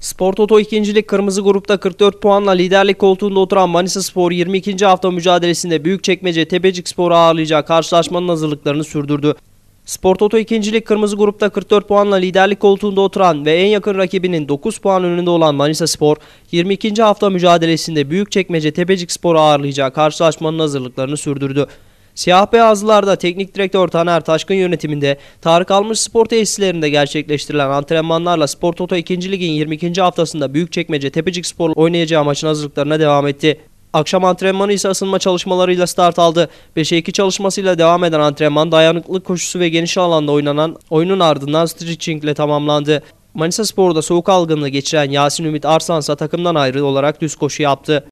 Spor Toto 2. Lig Kırmızı Grup'ta 44 puanla liderlik koltuğunda oturan Manisa Spor 22. hafta mücadelesinde Büyükçekmece Tepecik Spor'u ağırlayacağı karşılaşmanın hazırlıklarını sürdürdü. Spor Toto 2. Lig Kırmızı Grup'ta 44 puanla liderlik koltuğunda oturan ve en yakın rakibinin 9 puan önünde olan Manisa Spor, 22. hafta mücadelesinde Büyükçekmece Tepecik Spor'u ağırlayacağı karşılaşmanın hazırlıklarını sürdürdü. Siyah Beyazlılar'da teknik direktör Taner Taşkın yönetiminde Tarık Almış Spor Tesislerinde gerçekleştirilen antrenmanlarla Spor Toto 2. Lig'in 22. haftasında Büyükçekmece Tepecik Spor oynayacağı maçın hazırlıklarına devam etti. Akşam antrenmanı ise ısınma çalışmalarıyla start aldı. 5'e 2 çalışmasıyla devam eden antrenman dayanıklılık koşusu ve geniş alanda oynanan oyunun ardından stretching ile tamamlandı. Manisa Spor'da soğuk algınlığı geçiren Yasin Ümit Arslansa takımdan ayrı olarak düz koşu yaptı.